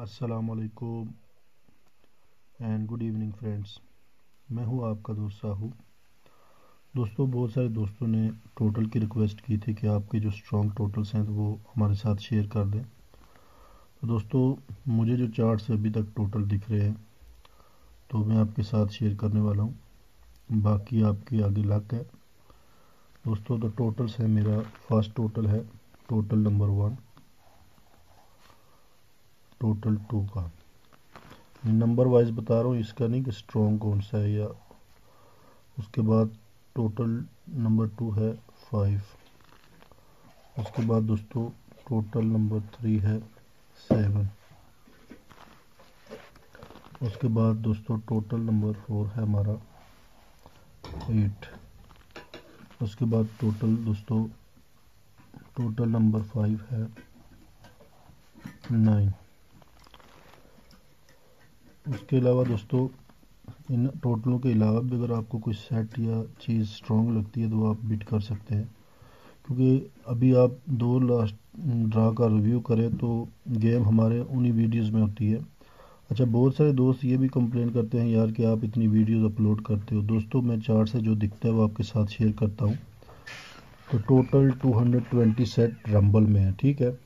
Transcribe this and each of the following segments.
असलकुम and good evening friends मैं हूँ आपका दोस्त साहू। दोस्तों, बहुत सारे दोस्तों ने टोटल की रिक्वेस्ट की थी कि आपके जो स्ट्रॉन्ग टोटल्स हैं तो वो हमारे साथ शेयर कर दें। तो दोस्तों, मुझे जो चार्ट से अभी तक टोटल दिख रहे हैं तो मैं आपके साथ शेयर करने वाला हूँ। बाकी आपके आगे लक है। दोस्तों तो टोटल्स है मेरा फ़र्स्ट टोटल है total number one total two का। नंबर वाइज बता रहा हूँ, इसका नहीं कि स्ट्रॉन्ग कौन सा है या उसके बाद टोटल नंबर टू है फाइव उसके बाद दोस्तों टोटल नंबर थ्री है सेवन उसके बाद दोस्तों टोटल नंबर फोर है हमारा एट उसके बाद टोटल दोस्तों टोटल नंबर फाइव है नाइन उसके अलावा दोस्तों, इन टोटलों के अलावा भी अगर आपको कोई सेट या चीज़ स्ट्रॉन्ग लगती है तो आप बिट कर सकते हैं। क्योंकि अभी आप दो लास्ट ड्रा का रिव्यू करें तो गेम हमारे उन्हीं वीडियोस में होती है। अच्छा बहुत सारे दोस्त ये भी कंप्लेन करते हैं यार कि आप इतनी वीडियोस अपलोड करते हो। दोस्तों, मैं चार्ट से जो दिखता है वो आपके साथ शेयर करता हूँ। तो टोटल 220 सेट रंबल में है, ठीक है?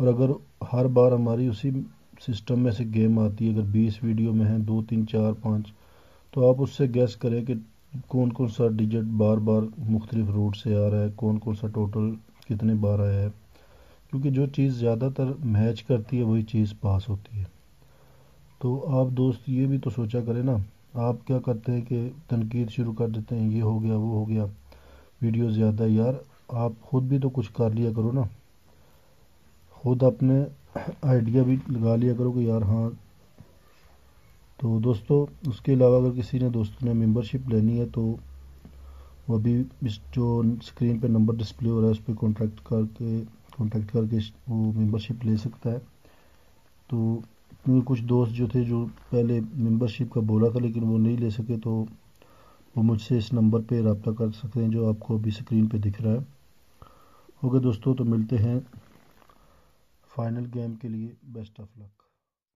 और अगर हर बार हमारी उसी सिस्टम में से गेम आती है, अगर बीस वीडियो में है, दो, तीन, चार, पाँच तो आप उससे गैस करें कि कौन कौन सा डिजिट बार बार मुख्तलिफ़ रूट से आ रहा है कौन कौन सा टोटल कितने बार आया है। क्योंकि जो चीज़ ज़्यादातर मैच करती है, वही चीज़ पास होती है। तो आप दोस्त, ये भी तो सोचा करें ना, आप क्या करते हैं कि तनकीद शुरू कर देते हैं, ये हो गया, वो हो गया, वीडियो ज़्यादा, यार आप ख़ुद भी तो कुछ कर लिया करो ना। खुद अपने आइडिया भी लगा लिया करो कि यार हाँ। तो दोस्तों, उसके अलावा अगर किसी ने दोस्तों ने मेंबरशिप लेनी है तो वो अभी इस जो स्क्रीन पे नंबर डिस्प्ले हो रहा है, उस पर कॉन्टैक्ट करके कॉन्टैक्ट करके वो मेंबरशिप ले सकता है। तो क्योंकि कुछ दोस्त जो थे, जो पहले मेंबरशिप का बोला था, लेकिन वो नहीं ले सके तो वो मुझसे इस नंबर पे रबता कर सकते हैं, जो आपको अभी स्क्रीन पे दिख रहा है। ओके दोस्तों तो मिलते हैं। फाइनल गेम के लिए बेस्ट ऑफ़ लक